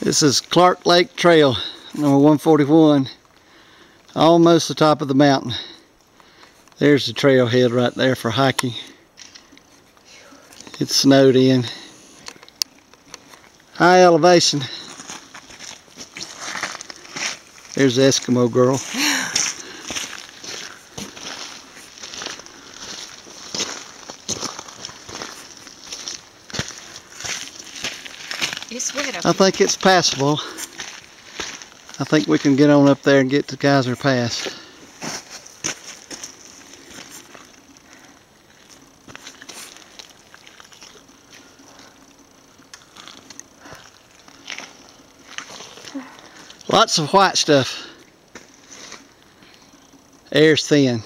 This is Clark Lake Trail, number 141. Almost the top of the mountain. There's the trailhead right there for hiking. It's snowed in. High elevation. There's the Eskimo girl. It's wet up I think it's passable. I think we can get on up there and get to Geyser Pass. Lots of white stuff. Air's thin.